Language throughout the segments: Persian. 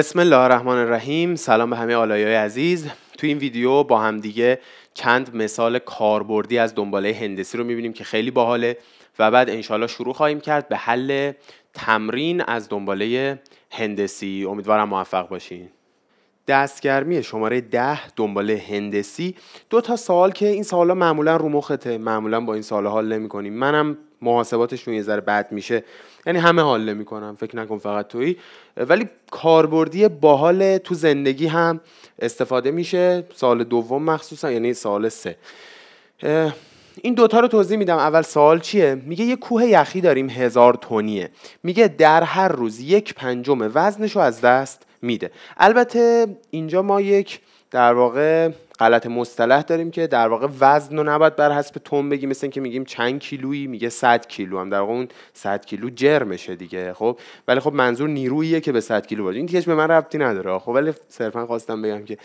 بسم الله الرحمن الرحیم. سلام به همه آلایای عزیز. تو این ویدیو با هم دیگه چند مثال کاربردی از دنباله هندسی رو می‌بینیم که خیلی باحاله و بعد انشالله شروع خواهیم کرد به حل تمرین از دنباله هندسی. امیدوارم موفق باشین. دستگرمی شماره ده دنباله هندسی. دو تا سوال که این سوالا معمولا رو مخته. معمولا با این سوال حال نمی کنیم منم محاسباتشون یه ذره بد میشه. یعنی همه حال نمی‌کنم فکر نکن فقط تویی. ولی کاربردی باحال تو زندگی هم استفاده میشه. سال دوم مخصوصا یعنی سال سه. این دوتا رو توضیح میدم. اول سوال چیه؟ میگه یه کوه یخی داریم هزار تونیه. میگه در هر روز یک پنجم وزنش رو از دست میده. البته اینجا ما یک در واقع غلط مصطلح داریم که در واقع وزن رو نباید بر حسب تون بگیم. مثل که میگیم چند کیلویی میگه 100 کیلو هم. در واقع اون 100 کیلو جرمشه دیگه خب؟ ولی خب منظور نیروییه که به 100 کیلو باشه. این دیگه به من ربطی نداره خب ولی صرفا خواستم بگم که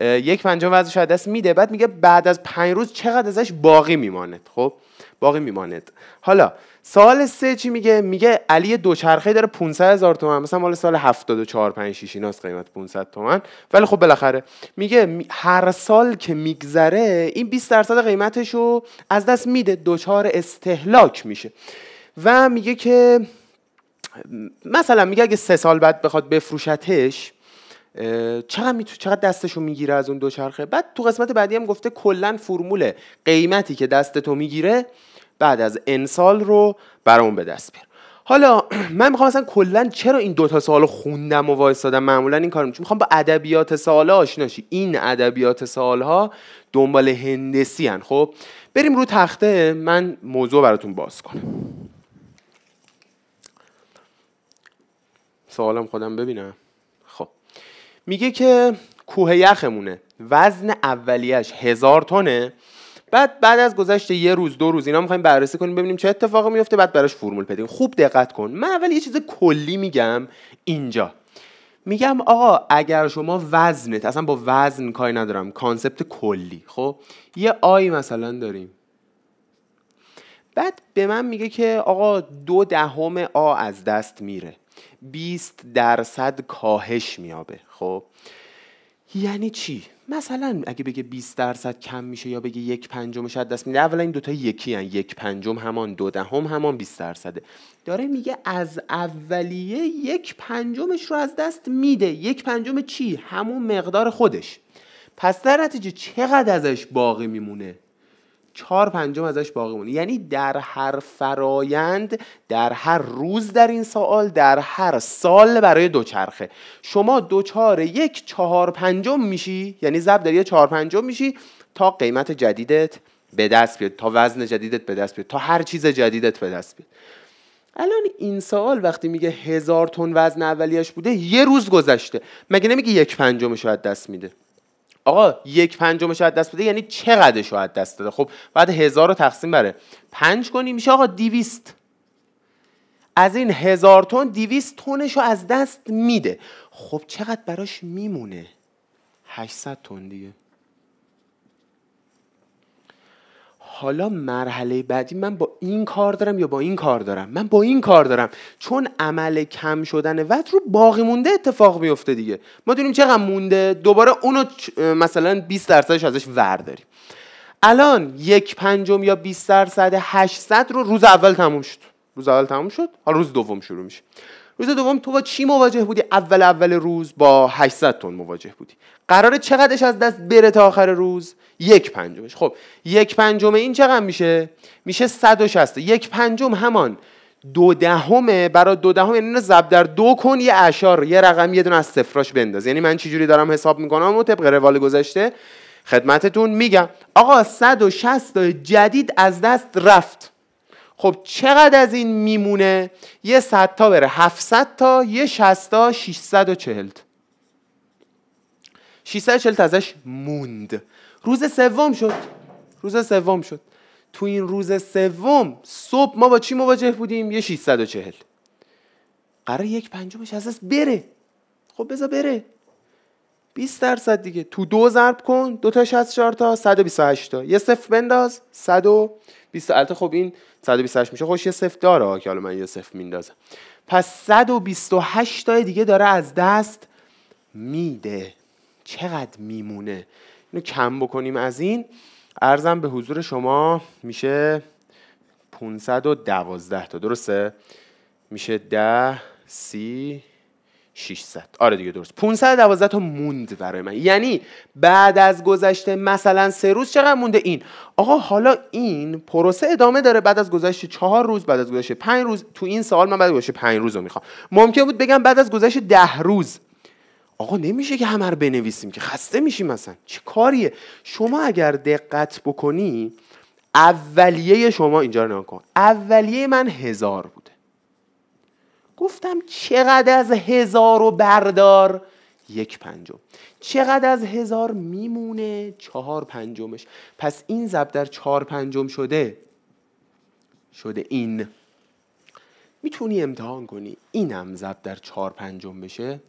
یک پنجم وزنش از دست میده. بعد میگه بعد از پنج روز چقدر ازش باقی میماند خب؟ باقی میماند. حالا سال سه چی میگه؟ میگه علی دوچرخه داره 500 هزار تومن. مثلا مال سال 74 5 6 ایناست قیمت 500 تومن. ولی خب بالاخره میگه هر سال که میگذره این 20 درصد قیمتش رو از دست میده. دوچار استهلاک میشه. و میگه که مثلا میگه اگه سه سال بعد بخواد بفروشتش چقدر میتو چقدر دستشو می‌گیره از اون دوچرخه؟ بعد تو قسمت بعدی هم گفته کلا فرمول قیمتی که دست تو می‌گیره بعد از انسال رو برامون به دست بیار. حالا من می‌خوام مثلا کلا چرا این دوتا سوال خوندم و وایسادم معمولا این کارو می‌خوام با ادبیات سوال آشنا شی. این ادبیات سوال ها دنبال هندسی هن. خب بریم رو تخته. من موضوع براتون باز کنم. سوالم خودم ببینم. خب میگه که کوه یخمونه. وزن اولیش هزار تونه بعد بعد از گذشت یه روز دو روز اینا می‌خوایم بررسی کنیم ببینیم چه اتفاقی میفته بعد براش فرمول پیدا خوب دقت کن. من اول یه چیز کلی میگم اینجا. میگم آقا اگر شما وزنت اصلا با وزن کاری ندارم کانسپت کلی خب؟ یه آی مثلا داریم. بعد به من میگه که آقا دو دهم آ از دست میره. 20 درصد کاهش میابه خب؟ یعنی چی؟ مثلا اگه بگه 20 درصد کم میشه یا بگه یک پنجمش از دست میده اولا این دوتا یکی هن. یک پنجم همان دو دهم همان 20 درصده. داره میگه از اولیه یک پنجمش رو از دست میده. یک پنجم چی؟ همون مقدار خودش. پس در نتیجه چقدر ازش باقی میمونه؟ چهار پنجم ازش باقی مونه یعنی در هر فرایند در هر روز در این سوال در هر سال برای دوچرخه. شما دوچار یک چهار پنجم میشی یعنی ضرب در یه چهار پنجم میشی تا قیمت جدیدت به دست بیاد تا وزن جدیدت به دست بیاد تا هر چیز جدیدت به دست بیاد. الان این سوال وقتی میگه هزار تن وزن اولیش بوده یه روز گذشته. مگه نمیگه یک پنجمش از دست میده؟ آقا یک پنجمش از دست بده یعنی چقدرش رو از دست داده؟ خب بعد هزار رو تقسیم بره. پنج کنی میشه آقا دیویست از این هزار تن دیویست تونش رو از دست میده. خب چقدر براش میمونه؟ 800 تن دیگه. حالا مرحله بعدی من با این کار دارم یا با این کار دارم؟ من با این کار دارم. چون عمل کم شدن وزن رو باقی مونده اتفاق میفته دیگه. ما دونیم چقدر مونده؟ دوباره اونو مثلا 20 درصدش ازش ورداریم. الان یک پنجم یا 20 درصد 800 رو روز اول تموم شد. روز اول تموم شد؟ حالا روز دوم شروع میشه. روز دوم تو با چی مواجه بودی؟ اول اول روز با 800 تن مواجه بودی. قرار چقدرش از دست بره تا آخر روز؟ یک پنجمش. خب یک پنجم این چقدر میشه؟ میشه 160 یک پنجم همان. دو دهمه برای دو دهم یعنی ضرب در دو کن یه اشار یه رقم یه دونه از صفراش بنداز. یعنی من چجوری دارم حساب می‌کنم؟ و طبق روال گذشته خدمتتون میگم. آقا 160 جدید از دست رفت. خب چقدر از این میمونه؟ یه 100 تا بره. 700 تا یه 60 تا 640 640 ازش موند. روز سوم شد. روز سوم شد. تو این روز سوم صبح ما با چی مواجه بودیم؟ یه 640 قرار یک پنجمش از بره. خب بذار بره. 20 درصد دیگه. تو دو ضرب کن. دو تا 64 تا 128 تا. یه صفر بنداز. 120 البته خب این 128 میشه. خوش یه صفر داره. که حالا من یه صفر میندازم. پس 128 تا دیگه داره از دست میده. چقدر میمونه؟ اینو کم بکنیم از این. ارزم به حضور شما میشه 512 تا. درسته؟ میشه 10 سی 600 آره دیگه درست. 512 تا موند برای من. یعنی بعد از گذشته مثلا سه روز چقدر مونده این؟ آقا حالا این پروسه ادامه داره بعد از گذشته چهار روز بعد از گذشته پنج روز. تو این سوال من بعد از گذشته پنج روز رو می‌خوام. ممکن بود بگم بعد از گذشته ده روز. آقا نمیشه که همه رو بنویسیم که خسته میشیم مثلا چه کاریه؟ شما اگر دقت بکنی اولیه شما اینجا رو نکن اولیه من هزار بوده گفتم چقدر از هزار و بردار؟ یک پنجم. چقدر از هزار میمونه؟ چهار پنجمش. پس این ضرب در چهار پنجم شده؟ شده این. می‌تونی امتحان کنی. اینم ضرب در چهار پنجم بشه.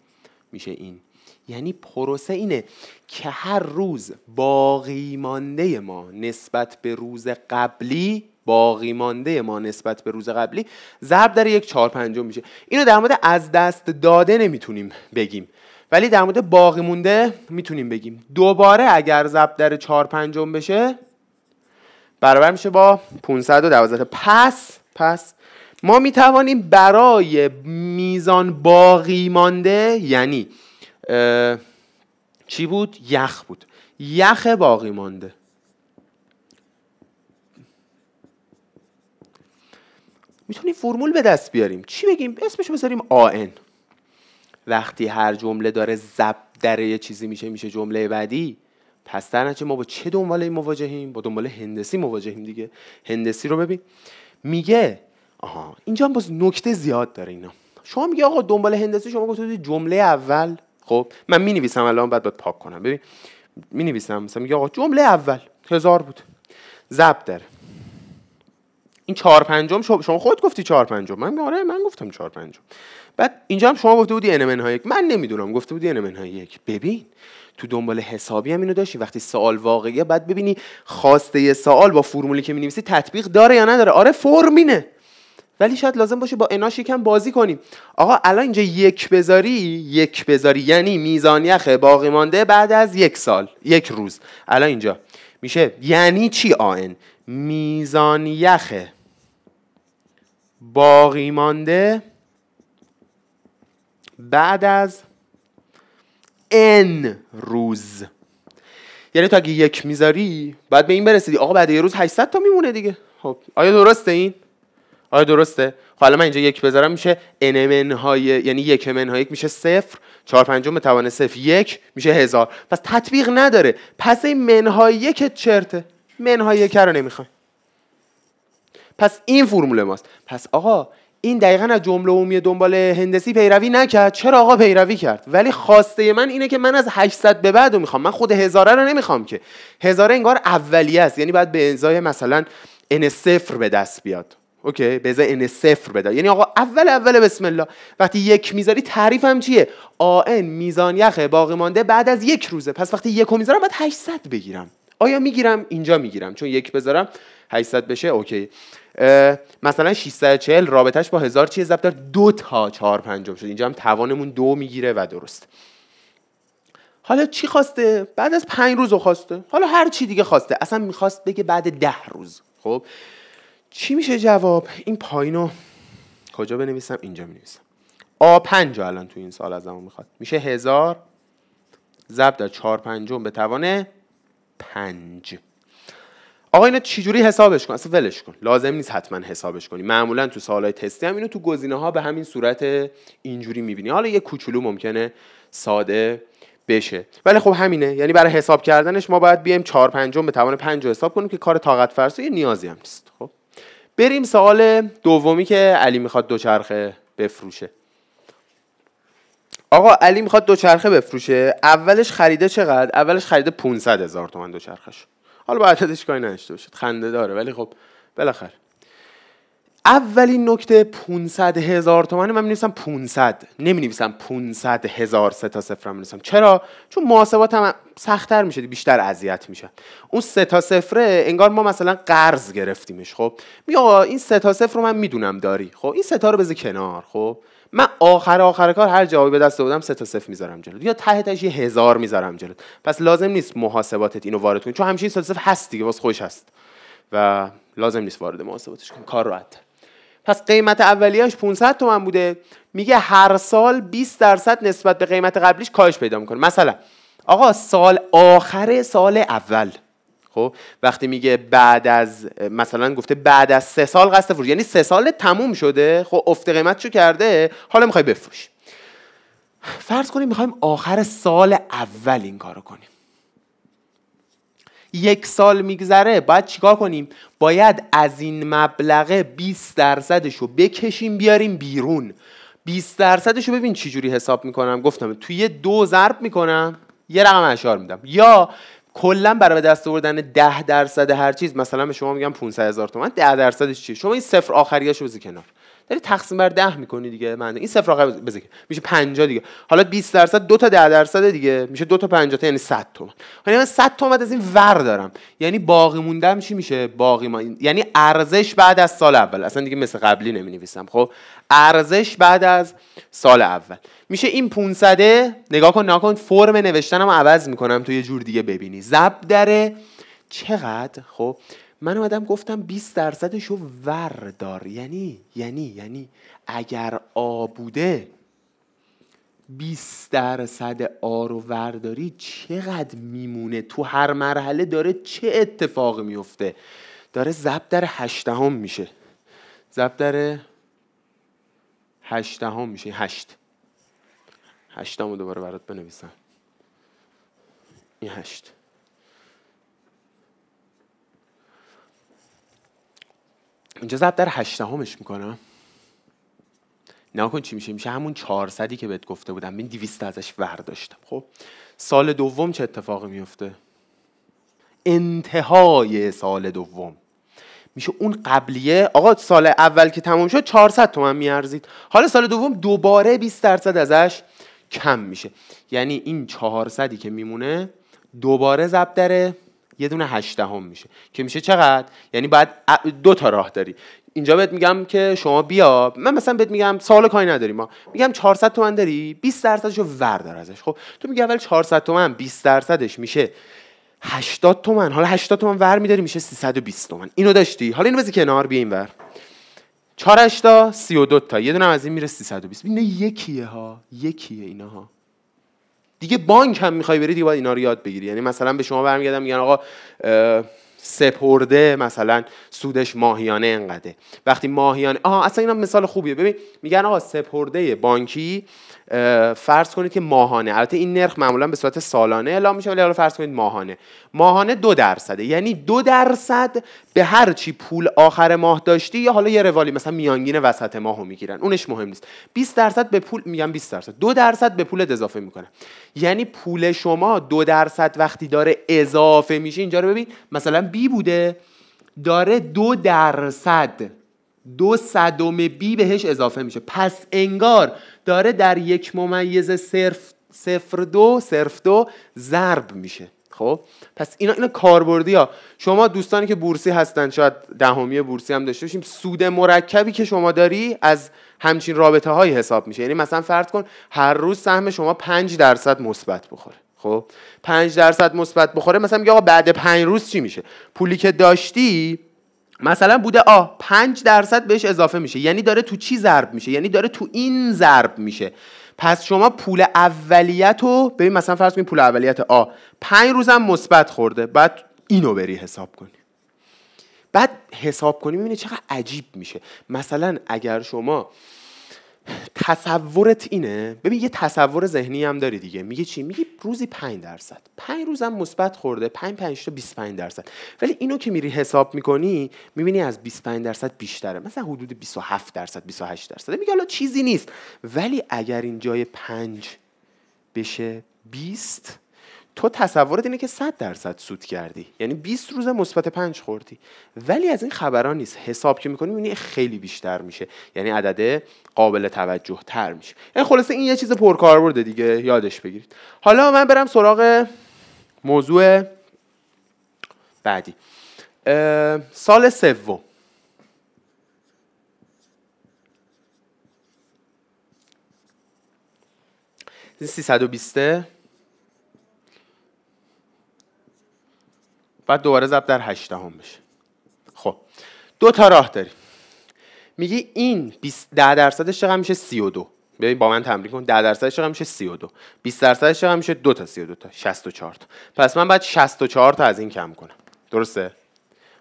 میشه این. یعنی پروسه اینه که هر روز باقی مانده ما نسبت به روز قبلی باقی مانده ما نسبت به روز قبلی ضرب در یک چهار پنجم میشه. اینو در مورد از دست داده نمی‌تونیم بگیم. ولی در مورد باقی مونده می‌تونیم بگیم. دوباره اگر ضرب در چهار پنجم بشه برابر میشه با 512 پس پس ما می‌توانیم برای میزان باقی مانده یعنی چی بود؟ یخ بود. یخ باقی مانده. می‌تونیم فرمول به دست بیاریم. چی بگیم؟ اسمشو بذاریم آن. وقتی هر جمله داره زب در یه چیزی میشه میشه جمله بعدی. پس در ما با چه دنباله مواجهیم؟ با دنباله هندسی مواجهیم دیگه. هندسی رو ببین. میگه آها اینجا هم باز نکته زیاد داره اینا. شما میگه آقا دنبال هندسی شما گفتید جمله اول. خب من می نویسم الان بعد باید پاک کنم. ببین می نویسم مثلا میگه آقا جمله اول هزار بود. ضبط داره این چهار پنجم شما خود گفتی چهار پنجم. من آره من گفتم چهار پنجم. بعد اینجا هم شما گفته بودی ان های یک. من نمی‌دونم گفته بودی ان های یک. ببین تو دنبال حسابی هم اینو داشتی. وقتی سوال واقعیه بعد ببینی خواسته سوال با فرمولی که می‌نویسی تطبیق داره یا نداره. آره فرمینه. ولی شاید لازم باشه با اناش یکم بازی کنیم. آقا الان اینجا یک بذاری یک بذاری. یعنی میزان یخ باقی مانده بعد از یک سال یک روز. الان اینجا. میشه یعنی چی آن؟ میزان یخ باقی مانده بعد از n روز. یعنی تو اگه یک می‌ذاری بعد به این برسیدی. آقا بعد یه روز 800 تا میمونه دیگه. خب آیا درسته این؟ آیا درسته؟ خب حالا من اینجا یک بذارم میشه n های یعنی یک من های یک میشه صفر چهار پنجم توان صفر یک میشه هزار. پس تطبیق نداره. پس این منهای یک چرته؟ منهای یک رو نمی‌خوای پس این فرمول ماست. پس آقا این دقیقا از جمله عمومی دنبال هندسی پیروی نکرد. چرا آقا پیروی کرد؟ ولی خواسته من اینه که من از 800 به بعد رو می‌خوام. من خود هزاره رو نمی‌خوام که. هزاره انگار اولیه است. یعنی باید به ازای مثلا ان صفر به دست بیاد. اوکی؟ به ازای ان صفر بده یعنی آقا اول اول بسم الله. وقتی یک می‌ذاری تعریف هم چیه؟ آن میزان یخ باقی مانده بعد از یک روزه. پس وقتی یک می‌ذارم باید 800 بگیرم. آیا می‌گیرم؟ اینجا می‌گیرم. چون یک بذارم 800 بشه اوکی. مثلا 640 رابطش با هزار چیه ضرب دو تا 4 پنجم شد. اینجا هم توانمون دو می‌گیره و درست. حالا چی خواسته؟ بعد از پنج روز خواسته. حالا هر چی دیگه خواسته. اصلا می‌خواست بگه بعد ده روز. خب؟ چی میشه جواب؟ این پایینو کجا بنویسم؟ اینجا بنویسم. آ پنج الان تو این سال از همون می‌خواد. میشه هزار ضرب در چهار پنجم به توان پنج. آقا اینو چجوری حسابش کن اصلا ولش کن. لازم نیست حتما حسابش کنی. معمولا تو سوالای تستی هم اینو تو گزینه ها به همین صورت اینجوری می‌بینی. حالا یه کوچولو ممکنه ساده بشه. ولی خب همینه. یعنی برای حساب کردنش ما باید بیایم 4 پنجم به توان 5 حساب کنیم که کار طاقت فرسا یه نیازی هم نیست. خب؟ بریم سوال دومی که علی می‌خواد دوچرخه بفروشه. آقا علی می‌خواد دوچرخه بفروشه. اولش خریده چقدر؟ اولش خریده 500 هزار تومن دوچرخش حالا با عددش کاری نداشته باشید خنده داره. ولی خب بالاخره. اولین نکته 500 هزار تومن. من می 500 نمی نویسم 500 هزار سه تا صفر می چرا؟ چون محاسبات هم سختتر میشه بیشتر اذیت میشه اون سه تا صفره انگار ما مثلا قرض گرفتیمش خب. می آقا این سه تا صفر رو من می‌دونم داری. خب این سه تا رو بذار کنار خب. من آخر آخر کار هر جوابی به دست بودم سه تا صفر می‌ذارم جلو یا ته تهش یه هزار می‌ذارم جلو پس لازم نیست محاسباتت اینو وارد کنی. چون همیشه سه صفر هست دیگه واسه خوش هست. و لازم نیست وارد محاسباتش کنی. کار راحت پس قیمت اولیش 500 تومن بوده. میگه هر سال 20 درصد نسبت به قیمت قبلیش کاهش پیدا می‌کنه. مثلا آقا سال آخر سال اول. خب وقتی میگه بعد از مثلا گفته بعد از سه سال قصد فروش یعنی سه سال تموم شده خب افت قیمتشو کرده حالا می‌خوای بفروش. فرض کنیم می‌خوایم آخر سال اول این کارو کنیم. یک سال میگذره باید چیکار کنیم؟ باید از این مبلغه 20 درصدش رو بکشیم بیاریم بیرون. 20 درصدش رو ببین چی جوری حساب می‌کنم. گفتم توی دو ضرب می‌کنم یه رقم اشار میدم. یا کلا برای دست آوردن 10 درصد هر چیز مثلا به شما میگم 500 هزار تومان 10 درصدش چیه شما این صفر آخریاشو بذار کنار. داری تقسیم بر 10 می‌کنی دیگه. من این صفر آخر بذار میشه 50 دیگه. حالا 20 درصد دو تا 10 درصد دیگه. میشه دو تا 50 تا یعنی 100 تومن. یعنی من 100 تومن از این ور دارم. یعنی باقی موندم چی میشه؟ باقی ما یعنی ارزش بعد از سال اول. اصلا دیگه مثل قبلی نمی نویسم خب ارزش بعد از سال اول. میشه این 500 نگاه کن نگاه کن فرم نوشتنم عوض می‌کنم تو یه جور دیگه ببینی. زب داره چقدر؟ خب من اومدم گفتم 20 درصدش رو وردار یعنی یعنی یعنی اگر آ بوده 20 درصد آ رو ورداری چقدر میمونه؟ تو هر مرحله داره چه اتفاقی میفته؟ داره زب در هشتهم میشه. زب در هشتهم میشه. هشت. هشتم رو دوباره برات بنویسم. این هشت. اینجا ضرب در هشتهمش می‌کنم نه کن چی میشه. میشه همون 400 که بهت گفته بودم. من 200 ازش ورداشتم. خب سال دوم چه اتفاقی میفته انتهای سال دوم. میشه اون قبلیه. آقا سال اول که تموم شد 400 تومن میارزید. حالا سال دوم دوباره 20 درصد ازش کم میشه. یعنی این 400 که میمونه دوباره ضرب داره یه دونه هشتهم میشه. که میشه چقدر؟ یعنی باید دو تا راه داری. اینجا بهت میگم که شما بیا. من مثلا بهت میگم سوال کاری نداریم ما. میگم 400 تومن داری 20 درصدشو وردار ازش. خب تو میگی اول 400 تومن 20 درصدش میشه 80 تومن. حالا 80 تومن ور میداری میشه 320 تومن. اینو داشتی. حالا اینو بذار کنار بیا این ور. 4 8 تا 32 تا. یه دونه از این میره 320 این یکیه ها. یکیه اینا ها دیگه بانک هم می‌خوای بری دیگه باید اینا رو یاد بگیری. یعنی مثلا به شما برمیگردم میگن آقا سپرده مثلا سودش ماهیانه انقدره. وقتی ماهیانه آها اصلا اینا مثال خوبیه. ببین میگن آقا سپرده بانکی فرض کنید که ماهانه. البته این نرخ معمولا به صورت سالانه اعلام میشه ولی حالا فرض کنید ماهانه. ماهانه دو درصده. یعنی دو درصد به هر چی پول آخر ماه داشتی یا حالا یه روالی مثلا میانگین وسط ماهو می‌گیرن. اونش مهم نیست. 20 درصد به پول میگم 20 درصد. دو درصد به پول اضافه می‌کنن یعنی پول شما دو درصد وقتی داره اضافه میشه اینجا رو ببین. مثلا بی بوده داره دو درصد دو صدم بی بهش اضافه میشه. پس انگار داره در یک ممیز صرف صفر دو صرف دو ضرب میشه. خب؟ پس اینا اینا کاربردی ها شما دوستانی که بورسی هستن شاید دهمی بورسی هم داشته باشیم سود مرکبی که شما داری از همچین رابطه های حساب میشه. یعنی مثلا فرض کن هر روز سهم شما 5 درصد مثبت بخوره. خب؟ 5 درصد مثبت بخوره مثلا میگه آقا بعد 5 روز چی میشه؟ پولی که داشتی مثلا بوده آ 5 درصد بهش اضافه میشه. یعنی داره تو چی ضرب میشه؟ یعنی داره تو این ضرب میشه. پس شما پول اولیت رو ببین مثلا فرض کنید پول اولیت آ 5 روزم مثبت خورده بعد اینو بری حساب کنی. بعد حساب کنی می‌بینی چقدر عجیب میشه. مثلا اگر شما تصورت اینه؟ ببین یه تصور ذهنی هم داری دیگه. میگه چی؟ میگه روزی 5 درصد. 5 روزم مثبت خورده. 5 5 تا 25 درصد. ولی اینو که میری حساب می‌کنی می‌بینی از 25 درصد بیشتره. مثلا حدود 27 درصد 28 درصد. میگه حالا چیزی نیست. ولی اگر این جای 5 بشه 20 تو تصورت اینه که 100 درصد سود کردی. یعنی 20 روز مثبت 5 خوردی. ولی از این خبران نیست. حساب که می‌کنی می‌بینی خیلی بیشتر میشه. یعنی عدد قابل توجه تر میشه. یعنی خلاصه این یه چیز پرکاربرده دیگه. یادش بگیرید. حالا من برم سراغ موضوع بعدی. سال سوم. 320 بعد دوباره ضرب در 8 هم بشه. خب دو تا راه داریم. میگی این 10 درصدش چقدر میشه؟ 32 ببین با من تمرین کن. 10 درصدش چقدر میشه؟ 32 20 درصدش چقدر میشه؟ 2 تا 32 تا. 64 تا. پس من باید 64 تا از این کم کنم. درسته؟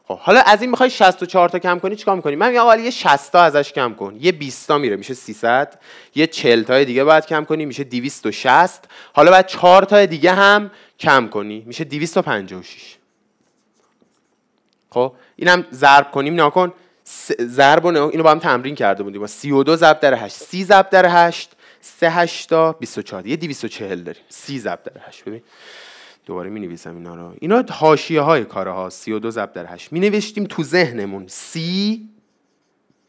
خب حالا از این می‌خوای 64 تا کم کنی چیکار می‌کنی؟ من میگم حالا یه 60 تا ازش کم کن. یه 20 تا میره میشه 300 یه 40 تا دیگه باید کم کنی میشه 260 حالا بعد 4 تا دیگه هم کم کنی میشه 256 خب اینم ضرب کنیم. ناکن ضرب اینو با هم تمرین کرده بودیم. 32 ضرب در 8 30 ضرب در 8 3 8 تا 24 یه 240 داریم. 30 ضرب در 8 ببین دوباره می نویسم اینا رو. اینا حاشیه های کاره ها 32 ضرب در 8 می نوشتیم تو ذهنمون. 30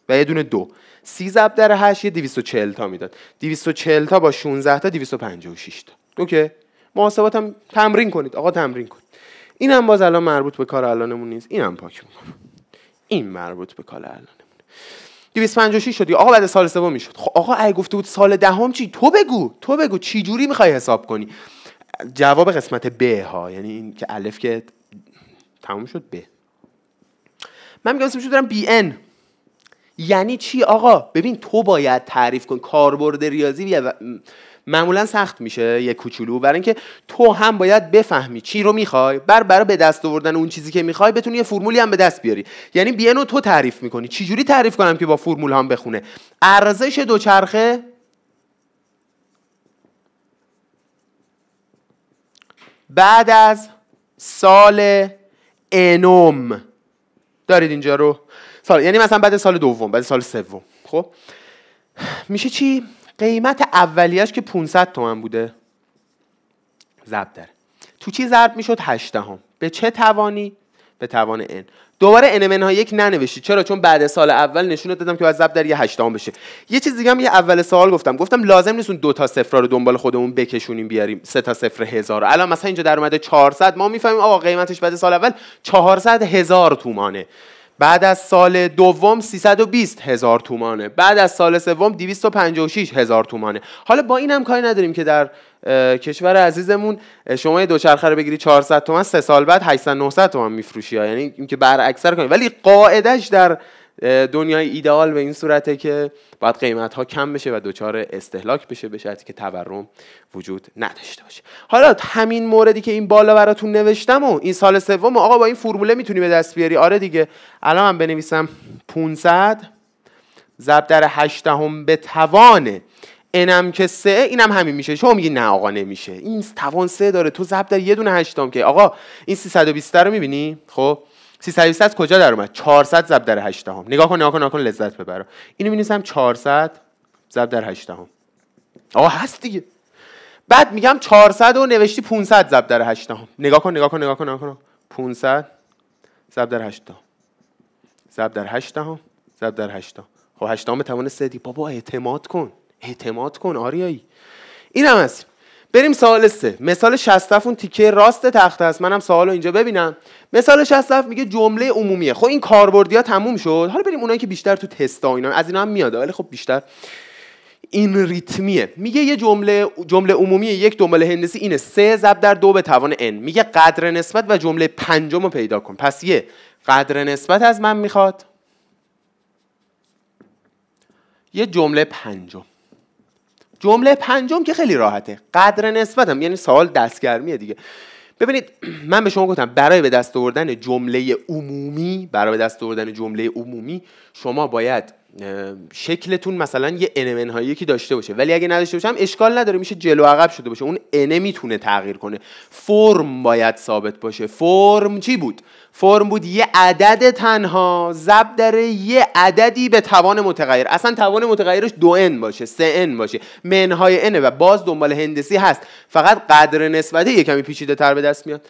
و یه دونه دو. 30 ضرب در 8 یه 240 تا می‌داد. 240 تا با 16 تا 256 تا. اوکی؟ محاسبات هم تمرین کنید. آقا تمرین کنید. این هم باز الان مربوط به کار الانمون نیست. این هم پاک می‌کنم. این مربوط به کار الانمون. 256 شد آقا بعد سال سوم می‌شد. خب آقا اگه گفته بود سال دهم چی؟ تو بگو. تو بگو چی جوری می‌خوای حساب کنی؟ جواب قسمت ب ها. یعنی این که الف که تموم شد ب. من میگم اسمشو دارم بی ان. یعنی چی آقا؟ ببین تو باید تعریف کن. کاربرد ریاضی معمولا سخت میشه یه کوچولو. برای اینکه تو هم باید بفهمی چی رو می‌خوای. بر برای به دست آوردن اون چیزی که می‌خوای بتونی یه فرمولی هم به دست بیاری. یعنی بی رو تو تعریف می‌کنی. چی جوری تعریف کنم که با فرمول هم بخونه؟ ارزش دوچرخه؟ بعد از سال انوم. دارید اینجا رو؟ سال یعنی مثلا بعد سال دوم بعد سال سوم. خب؟ میشه چی؟ قیمت اولیش که 500 تومن بوده. ضرب داره تو چی ضرب می‌شد؟ 8 هم به چه توانی؟ به توان n. دوباره n ها یک ننوشید چرا؟ چون بعد سال اول نشونت دادم که باید ضرب در یه هشتم بشه. یه چیز دیگه هم یه اول سوال گفتم. گفتم لازم نیست اون دو تا صفر رو دنبال خودمون بکشونیم بیاریم. سه تا صفر هزار. الان مثلا اینجا در اومده 400 ما می‌فهمیم آقا قیمتش بعد سال اول 400 هزار تومانه. بعد از سال دوم 320 هزار تومانه. بعد از سال سوم 256 هزار تومانه. حالا با این هم کاری نداریم که در کشور عزیزمون شما یه دوچرخه رو بگیری 400 تومن سه سال بعد 800 900 تومن میفروشی یعنی اینکه برعکس کنی ولی قاعدش در دنیای ایدئال به این صورته که باید قیمت ها کم بشه و دچار استهلاک بشه به شرطی که تورم وجود نداشته باشه. حالا همین موردی که این بالا براتون نوشتم و این سال سوم آقا با این فرموله می‌تونی به دست بیاری؟ آره دیگه. الان من بنویسم 500 ضرب در 8 هم به توان اینم که سه اینم همین میشه. شما میگی نه آقا نمیشه. این توان سه داره. تو ضرب در یه دونه 8 که آقا این 320 رو می‌بینی؟ خب؟ 320 از کجا در اومد؟ 400 ضرب در 8 هم نگاه کن نگاه کن نگاه کن لذت ببر. اینو می‌نویسم 400 ضرب در 8 هم آقا هست دیگه. بعد میگم 400 و نوشتی 500 ضرب در 8 هم نگاه کن نگاه کن نگاه کن نگاه کن. 500 ضرب در 8 هم ضرب در 8 هم ضرب در 8 هم خب 8 هم به توان 3 دی. بابا اعتماد کن. اعتماد کن آریایی. اینم هست. بریم سوال سه. مثال 60 اون تیکه راست تخته است. منم سوال رو اینجا ببینم. مثال 60 میگه جمله عمومیه. خب این کاربردی ها تموم شد. حالا بریم اونایی که بیشتر تو تستا اینا از اینا هم میاد. ولی خب بیشتر. این ریتمیه. میگه یه جمله جمله عمومی یک دنباله هندسی اینه. سه ضرب در دو به توان n. میگه قدر نسبت و جمله پنجم رو پیدا کن. پس یه قدر نسبت از من می‌خواد. یه جمله پنجم. جمله پنجم که خیلی راحته. قدر نسبتم یعنی سوال دستگرمیه دیگه. ببینید من به شما گفتم برای به دست آوردن جمله عمومی برای به دست آوردن جمله عمومی شما باید شکلتون مثلا یه انمن هایی یکی داشته باشه. ولی اگه نداشته باشه هم اشکال نداره میشه جلو عقب شده باشه. اون ان می‌تونه تغییر کنه. فرم باید ثابت باشه. فرم چی بود؟ فرم بود یه عدد تنها ضرب در یه عددی به توان متغیر. اصلا توان متغیرش دو ان باشه سه ان باشه. منهای انه و باز دنبال هندسی هست. فقط قدر نسبته یه کمی پیچیده تر به دست میاد.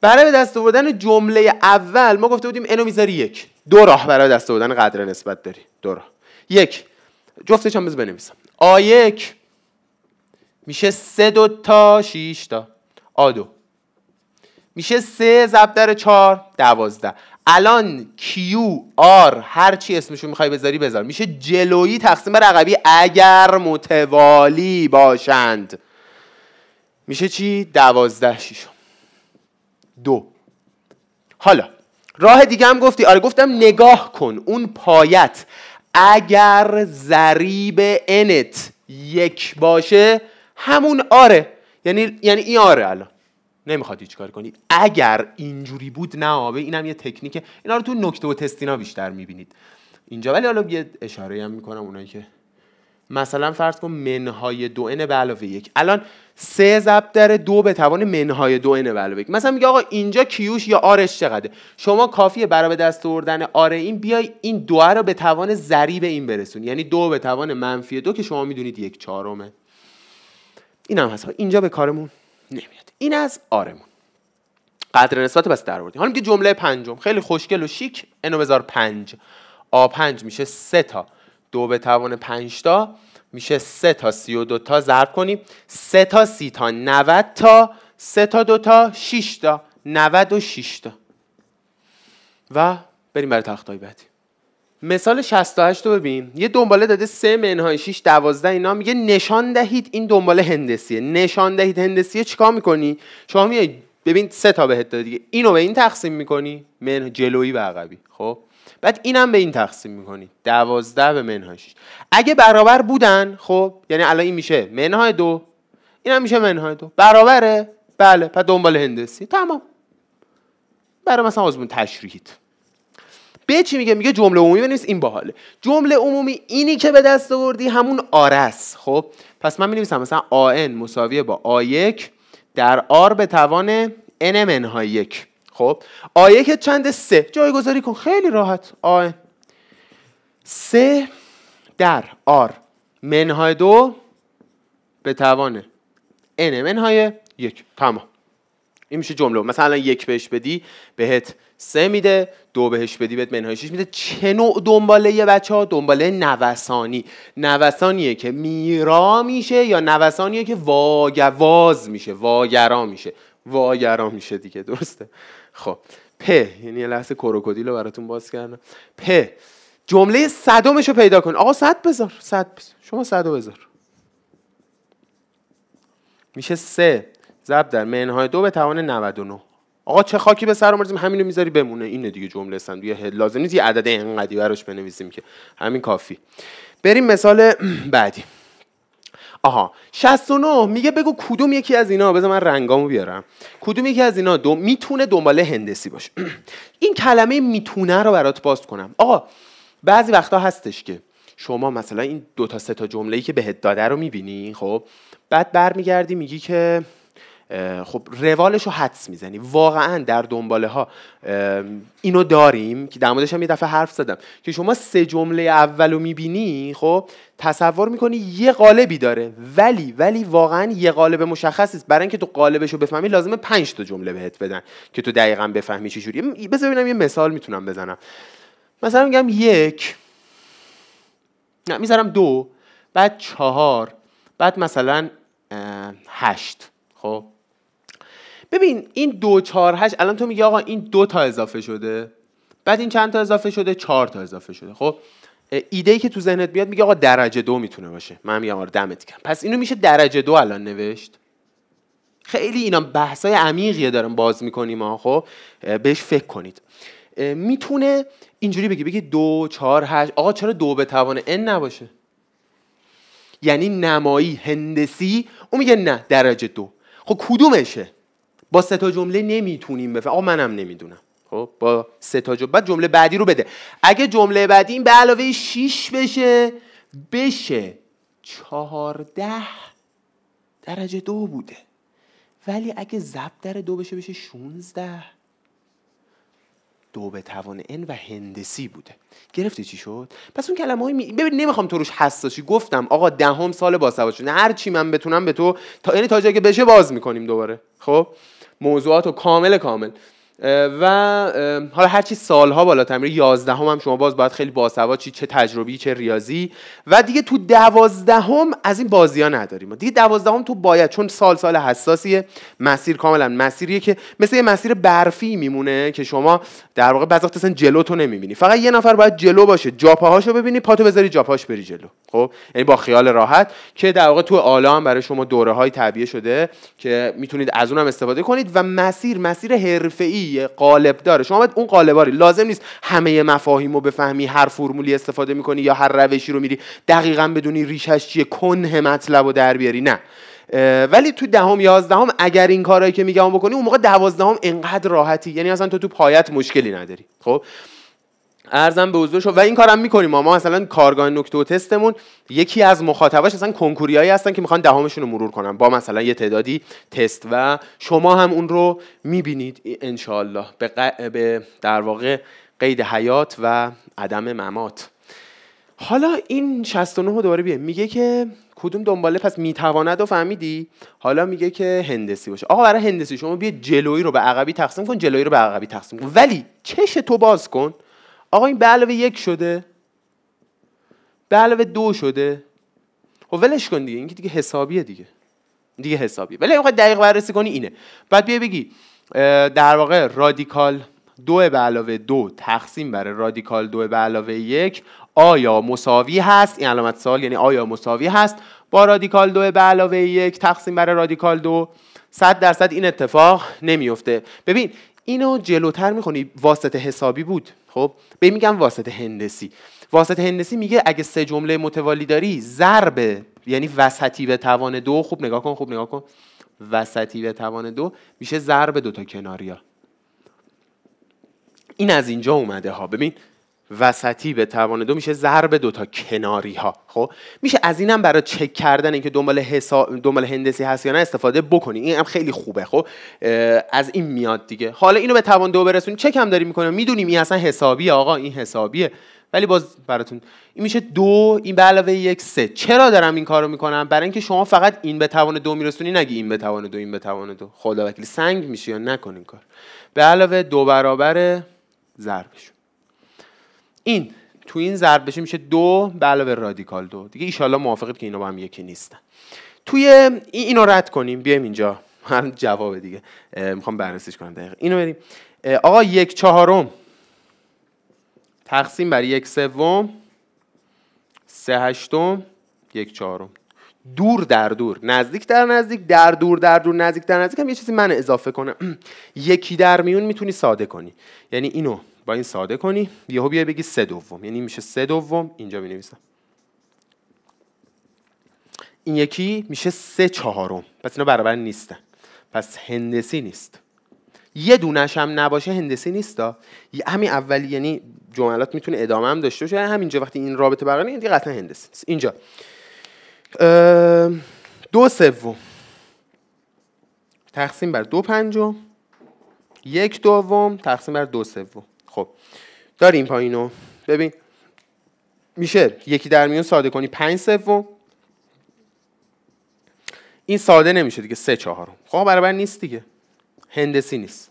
برای به دست آوردن جمله اول ما گفته بودیم اینو می‌ذاری یک. دو راه برای دست آوردن قدر نسبت داری. دو راه. یک. جفتش هم بنویسم. آ یک. میشه سه دو تا شیش تا. آ دو. میشه سه ضرب در چهار دوازده. الان کیو آر هر چی اسمشو می‌خوای بذاری بذار. میشه جلویی تقسیم رقبی اگر متوالی باشند. میشه چی؟ دوازده شیشم دو. حالا راه دیگه هم گفتی. آره گفتم نگاه کن. اون پایت. اگر ضریب انت یک باشه همون آره. یعنی یعنی این آره الان. نمی‌خواد هیچ کار کنید اگر اینجوری بود نه آبه اینم یه تکنیکه. اینا رو تو نکته و تستینا بیشتر می‌بینید. اینجا ولی حالا یه اشاره هم می‌کنم اونایی که مثلا فرض کن منهای دو ان به علاوه یک. الان سه ضرب در دو به توان منهای دو علاوه یک مثلا میگه آقا اینجا کیوش یا آرش چقدره؟ شما کافیه برای به دست آوردن آر این بیای این دو رو به توان ضریب این برسون. یعنی دو به توان منفی دو که شما می‌دونید یک چهارمه. این هم هست اینجا به کارمون نمیاد. این از آرمون. قدر نسبت بس در آوردیم. حالا میگه جمله پنجم. خیلی خوشگل و شیک. اینو بذار پنج. آ پنج میشه سه تا. دو به توان پنج تا. میشه سه تا سی و دو تا ضرب کنیم. سه تا سی تا نوت تا سه تا دو تا شیش تا نوت و شیش تا. و بریم برای تختای بعدی. مثال 68 رو ببین. یه دنباله داده 3 منهای 6 12 اینا. میگه نشان دهید این دنباله هندسیه. نشان دهید هندسیه چیکار می‌کنی؟ شما میای ببین سه تا بهت داده دیگه. اینو به این تقسیم می‌کنی. من جلویی و عقبی. خب؟ بعد اینم به این تقسیم می‌کنی. 12 به منهای 6 اگه برابر بودن خب یعنی الان این میشه منهای دو اینم میشه منهای دو. برابره؟ بله. پس دنبال هندسی. تمام. برای مثلا آزمون تشریحیت. به چی میگه؟ میگه جمله عمومی بنویس این باحاله. جمله عمومی اینی که به دست آوردی همون آرس. خب پس من نویسم مثلا آن مساویه با آ1 در آر به توان n منهای یک. خب آ1 چند سه؟ جایگذاری کن خیلی راحت. آن سه در آر. منهای دو به توان n منهای یک. تمام. این میشه جمله. مثلا یک بهش بدی بهت سه میده دو بهش بدی بهت منهای شیش میده. چه نوع دنباله یه بچه ها دنباله نوسانی. نوسانیه که میرا میشه یا نوسانیه که واگواز میشه واگرا میشه. واگرا میشه دیگه درسته؟ خب پ یعنی یه لحظه کروکودیل رو براتون باز کردم. پ جمله صدومش رو پیدا کن. آقا صد بذار صد بذار. شما صدو بذار. میشه سه. ضرب در منهای دو به توان 99 آقا چه خاکی به سر همین همینو می‌ذاری بمونه. اینه دیگه جمله دیگه لازم نیست یه عدد انقدی براش بنویسیم که. همین کافی. بریم مثال بعدی. آها 69 میگه بگو کدوم یکی از اینا بذار من رنگامو بیارم. کدوم یکی از اینا دو می‌تونه دنباله هندسی باشه. این کلمه می‌تونه رو برات باز کنم. آقا بعضی وقتا هستش که شما مثلا این دو تا سه تا جمله‌ای که بهت داده رو می‌بینی خب؟ بعد برمیگردی میگی که خب روالش رو حدس می‌زنی. واقعا در دنباله ها اینو داریم که در موردش هم یه دفعه حرف زدم که شما سه جمله اول رو می‌بینی خب تصور می‌کنی یه قالبی داره ولی ولی واقعا یه قالب مشخص است. برای اینکه تو قالبش رو بفهمی لازمه پنج تا جمله بهت بدن که تو دقیقا بفهمی چی جوری بذار ببینم یه مثال می‌تونم بزنم. مثلا میگم یک نه می‌ذارم دو بعد چهار بعد مثلا هشت خب؟ ببین این دو چهار هشت الان تو میگی آقا این دو تا اضافه شده بعد این چند تا اضافه شده؟ چهار تا اضافه شده. خب ایده ای که تو ذهنت بیاد میگه آقا درجه دو می‌تونه باشه. من میگم آره دمت گرم. پس اینو میشه درجه دو الان نوشت. خیلی اینا بحثای عمیقیه دارم باز می‌کنیم ها خب؟ بهش فکر کنید. می‌تونه اینجوری بگی بگی دو چهار هشت. آقا چرا دو به توان n نباشه؟ یعنی نمایی هندسی. اون میگه نه درجه دو. خب کدومشه؟ با سه تا جمله نمی‌تونیم بفهم. آقا منم نمی‌دونم. خب با سه تا جمله بعد جمله بعدی رو بده. اگه جمله بعدی این به علاوه 6 بشه بشه چهارده درجه دو بوده. ولی اگه ضرب در دو بشه بشه 16 دو به توان ان و هندسی بوده. گرفتی چی شد؟ پس اون کلمه های می... ببین نمی‌خوام تو روش حساسی. گفتم آقا دهم سال باسواد شده. هر چی من بتونم به تو تا یعنی تا جایی که بشه باز می‌کنیم دوباره. خب؟ موضوعات و کامل کامل. و حالا هرچی سالها بالاتر میره 11 هم, هم شما باز باید خیلی باسواد چی چه تجربی چه ریاضی. و دیگه تو دوازدهم از این بازی ها نداریم. دیگه دوازدهم تو باید چون سال سال حساسیه. مسیر کاملا مسیریه که مثل یه مسیر برفی میمونه که شما در واقع بعضی وقت اصلا جلو تو نمی‌بینی. فقط یه نفر باید جلو باشه جاپاهاشو ببینی پاتو بذاری جاپاش بری جلو. خب؟ یعنی با خیال راحت که در واقع تو آلا هم برای شما دوره های تعبیه شده که می‌تونید از اونم استفاده کنید و مسیر مسیر حرفه‌ای قالب داره. شما باید اون قالباری لازم نیست همه مفاهیم رو بفهمی هر فرمولی استفاده می‌کنی یا هر روشی رو میری دقیقا بدونی ریشش چیه کنه مطلب و در بیاری. نه. ولی تو دهم یازدهم اگر این کارهایی که میگم بکنی اون موقع دوازدهم انقدر راحتی. یعنی اصلا تو تو پایت مشکلی نداری. خب؟ ارزم به حضور و این کارم می‌کنیم. ما, مثلا کارگاه نکته و تستمون یکی از مخاطباش اصلا کنکوریایی هستن که می‌خوان دهمشون رو مرور کنن با مثلا یه تعدادی تست و شما هم اون رو می‌بینید. انشالله به, به در واقع قید حیات و عدم ممات. حالا این 69 رو دوباره بیه میگه که کدوم دنباله؟ پس می‌تواند و فهمیدی؟ حالا میگه که هندسی باشه. آقا برای هندسی شما بیا جلویی رو به عقبی تقسیم کن جلویی رو به عقبی تقسیم کن. ولی چش تو باز کن. آقا این به علاوه یک شده. به علاوه دو شده. خب ولش کن دیگه. این دیگه حسابیه دیگه. دیگه حسابیه. ولی می‌خوای دقیق بررسی کنی اینه. بعد بیا بگی در واقع رادیکال دو به علاوه دو تقسیم بر رادیکال دو به علاوه یک آیا مساوی هست. این علامت سوال یعنی آیا مساوی هست. با رادیکال دو به علاوه یک تقسیم بر رادیکال دو صد درصد این اتفاق نمیفته ببین اینو جلوتر می‌خونی. واسطه حسابی بود. خب به میگم واسطه هندسی. واسطه هندسی میگه اگه سه جمله متوالی داری ضرب یعنی وسطی به توان دو. خوب نگاه کن خوب نگاه کن. وسطی به توان دو میشه ضرب دو تا کناریا. این از اینجا اومده ها. ببین وسطی به توان دو میشه ضرب دو تا کناری ها خب میشه از اینم برای چک کردن اینکه دنبال حساب دنبال هندسی هست یا نه استفاده بکنی. این هم خیلی خوبه. خب از این میاد دیگه. حالا اینو به توان دو برسونی. چک هم داری می‌کنه می‌دونیم این اصلا حسابیه آقا. این حسابیه. ولی باز براتون این میشه دو این به علاوه یک سه. چرا دارم این کارو می‌کنم؟ برای اینکه شما فقط این به توان دو میرسونی نگی این به توان دو این به توان دو. خدا وکیلی سنگ میشی یا نکن این کار. به علاوه دو برابر ضربشون. این تو این ضرب بشه میشه دو به علاوه رادیکال دو. دیگه ایشالله موافقید که اینا با هم یکی نیستن. توی اینو رد کنیم. بیایم اینجا. من جواب دیگه می‌خوام بررسیش کنم دقیقه اینو بریم آقا یک چهارم. تقسیم بر یک سوم. سه هشتم. یک چهارم. دور در دور. نزدیک در نزدیک در دور در دور نزدیک در نزدیک هم یه چیزی من اضافه کنم. یکی در میون می‌تونی ساده کنی. یعنی اینو با این ساده کنی. یهو بیای بگی سه دوم. یعنی میشه سه دوم. اینجا می نویسم این یکی میشه سه چهارم. پس اینا برابر نیستن. پس هندسی نیست. یه دونش هم نباشه هندسی نیستا. همین اولی یعنی جملات می‌تونه ادامه هم داشته باشه. همینجا وقتی این رابطه برقرار دیگه قطعا هندسی نیست. اینجا. دو سوم. تقسیم بر دو پنجم. یک دوم. تقسیم بر دو سوم. خب داریم پایینو. ببین میشه یکی در میون ساده کنی پنج سوم. این ساده نمیشه دیگه سه چهارم. خب برابر نیست دیگه. هندسی نیست.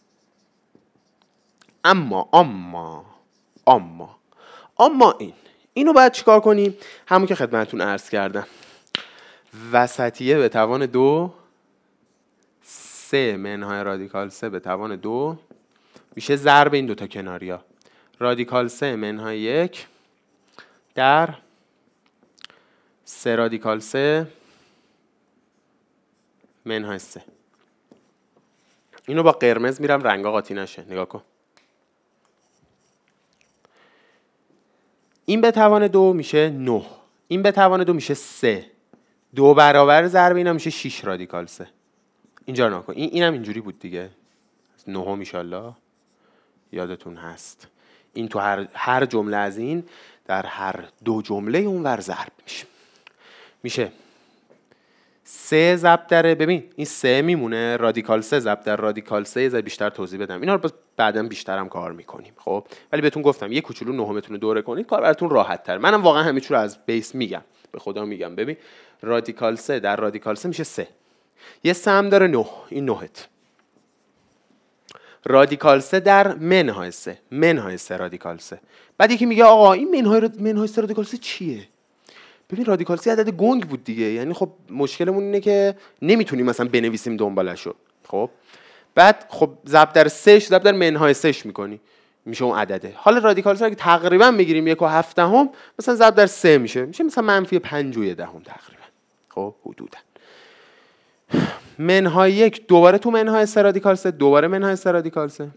اما اما اما اما این. اینو باید چیکار کنیم؟ همون که خدمتتون عرض کردم. وسطیه به توان دو سه منهای رادیکال سه به توان دو. میشه ضرب این دوتا کناریا. رادیکال سه منهای یک در سه رادیکال سه منهای سه. اینو با قرمز میرم رنگا قاطی نشه. نگاه کن. این به توان دو میشه نه. این به توان دو میشه سه. دو برابر ضرب اینا میشه 6 رادیکال سه. اینجا نکن این اینم اینجوری بود دیگه. نهم ایشالله یادتون هست. این تو هر، هر جمله از این در هر دو جمله اون ور ضرب میشه. میشه. سه ضرب در ببین این سه میمونه. رادیکال سه ضرب در رادیکال سه یه بیشتر توضیح بدم. اینا رو بعدا بیشتر هم کار می‌کنیم خب؟ ولی بهتون گفتم یه کوچولو نهمتون رو دوره کنید کار براتون راحت تر منم واقعا همه رو از بیس میگم. به خدا میگم. ببین رادیکال سه در رادیکال سه میشه سه. یه سه هم داره نه. این نهت. رادیکال سه در منهای سه. منهای سه رادیکال سه. بعد یکی میگه آقا این منهای, منهای سه رادیکال سه چیه؟ ببین رادیکال سه عدد گنگ بود دیگه. یعنی خب مشکلمون اینه که نمی‌تونیم مثلا بنویسیم دنبالشو. خب؟ بعد خب ضرب در سهش ضرب در منهای سهش می‌کنی. میشه اون عدده. حالا رادیکال اگه تقریبا بگیریم یک و هفت دهم مثلا ضرب در سه میشه. میشه مثلا منفی پنج و دهم تقریبا. خب؟ حدودا. منهای یک دوباره تو منهای سه رادیکال سه دوباره منهای سه رادیکال سه.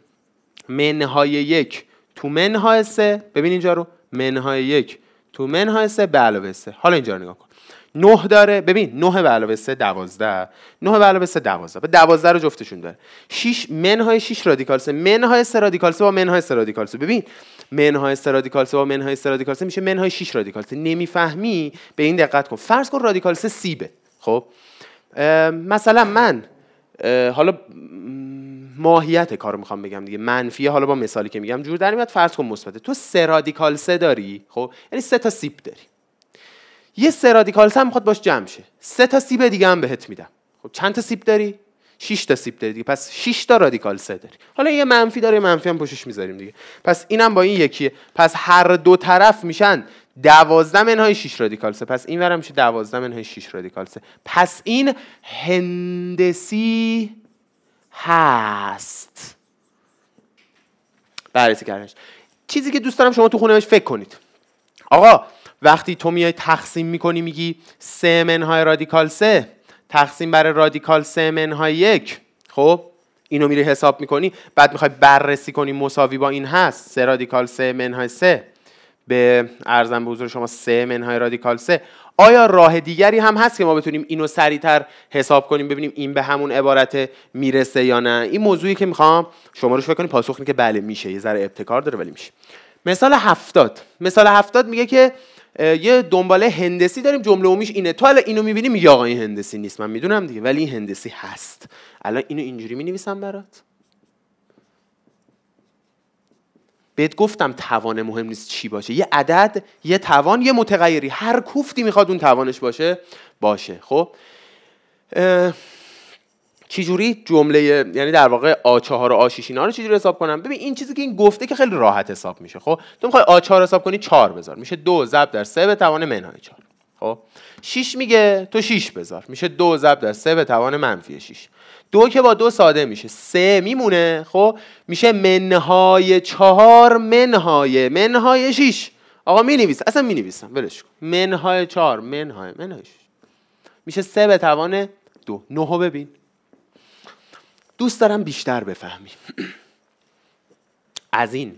منهای یک تو منهای سه ببین اینجا رو. منهای یک تو منهای سه به علاوه سه. حالا اینجا رو نگاه کن. نه داره ببین نه به علاوه سه دوازده. نه به علاوه سه دوازده. به دوازده رو جفتشون داره. 6 منهای 6 رادیکال سه. منهای سه رادیکال سه با منهای سه رادیکال سه. ببین منهای سه رادیکال سه با منهای سه رادیکال سه میشه منهای 6 رادیکال سه. نمی‌فهمی؟ به این دقت کن. فرض کن رادیکال سه سیبه خب؟ مثلا من حالا ماهیت کار رو می‌خوام بگم دیگه منفیه حالا با مثالی که میگم جور در میاد فرض کن مثبته. تو سه رادیکال سه داری خب؟ یعنی سه تا سیب داری. یه سه رادیکال سه هم می‌خواد باش جمع شه. سه تا سیب دیگه هم بهت میدم. خب چند تا سیب داری؟ 6 تا سیب داری دیگه. پس 6 تا رادیکال سه داری. حالا یه منفی داره منفی هم پشتش می‌ذاریم دیگه. پس اینم با این یکیه. پس هر دو طرف میشن دوازده منهای 6 رادیکال سه پس این ورم میشه دوازده منهای 6 رادیکال سه پس این هندسی هست. بررسی کردنش. چیزی که دوست دارم شما تو خونه بهش فکر کنید. آقا وقتی تو میای تقسیم می‌کنی میگی سه منهای رادیکال سه تقسیم بر رادیکال سه منهای یک. خب اینو میری حساب می‌کنی بعد می‌خوای بررسی کنی مساوی با این هست. سه رادیکال سه منهای سه. به عرضم به حضور شما سه منهای رادیکال سه. آیا راه دیگری هم هست که ما بتونیم اینو سریعتر حساب کنیم ببینیم این به همون عبارت می‌رسه یا نه؟ این موضوعی که می‌خوام شما روش فکر پاسخ که بله میشه. یه ذره ابتکار داره ولی میشه. مثال هفتاد. مثال هفتاد میگه که یه دنباله هندسی داریم جمله اومیش اینه. تو الان اینو می‌بینی؟ میگه آقا این هندسی نیست. من می‌دونم دیگه ولی این هندسی هست. الان اینو اینجوری می‌نویسم برات. بهت گفتم توان مهم نیست چی باشه. یه عدد یه توان یه متغیری. هر کوفتی می‌خواد اون توانش باشه باشه. خب؟ چجوری جمله یعنی در واقع آ4 و آ6 اینا رو چجوری حساب کنم؟ ببین این چیزی که این گفته که خیلی راحت حساب میشه. خب؟ تو می‌خوای آ4 حساب کنی 4 بذار. میشه 2 ضرب در 3 به توان منهای 4 خب؟ 6 میگه تو 6 بذار. میشه 2 ضرب در 3 به توان منفی 6 دو که با دو ساده میشه. سه میمونه خب؟ میشه منهای چهار منهای منهای شیش. آقا می نویس اصلا می نویسم ولش کن. منهای چهار منهای منهای شیش. میشه سه به توان دو. نهو ببین. دوست دارم بیشتر بفهمی از این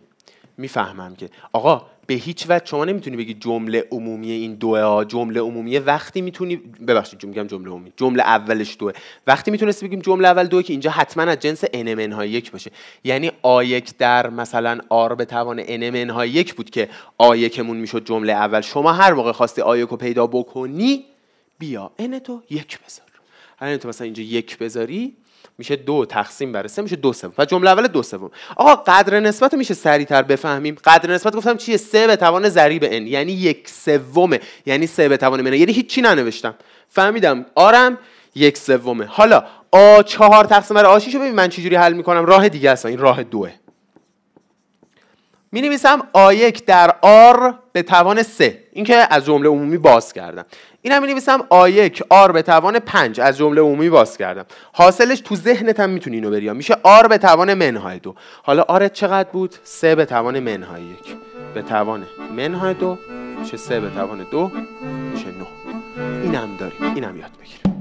می‌فهمم که. آقا به هیچ وجه شما نمی‌تونی بگی جمله عمومی این دوه جمله عمومی. وقتی می‌تونی ببخشید میگم جمله عمومی. جمله اولش دوه. وقتی می‌تونستی بگیم جمله اول دوه که اینجا حتما از جنس n های یک باشه. یعنی آ یک در مثلا آر به توان n های یک بود که آ یکمون می‌شد جمله اول. شما هر موقع خواستی آ رو پیدا بکنی بیا n تو یک بذار. هر تو مثلا اینجا یک بذاری میشه دو تقسیم بر سه میشه دو سوم. و جمله اول دو سوم. آقا قدر نسبت رو میشه سریعتر بفهمیم. قدر نسبت گفتم چیه؟ سه به توان ضریب n یعنی یک سومه. یعنی سه به توان منه یعنی هیچی ننوشتم. فهمیدم آرم یک سومه. حالا آ چهار تقسیم بر آ رو ببین من چجوری حل می‌کنم. راه دیگه است. این راه دوه. می نویسم آ یک در آر به توان سه. این که از جمله عمومی باز کردم. این هم می نویسم آ یک آر به توان پنج. از جمله عمومی باز کردم. حاصلش تو ذهنت هم می‌تونی اینو بریم میشه آر به توان منهای دو. حالا آرت چقدر بود؟ سه به توان منهای یک. به توان منهای دو میشه سه به توان دو میشه نه. اینم داریم. اینم یاد بگیریم.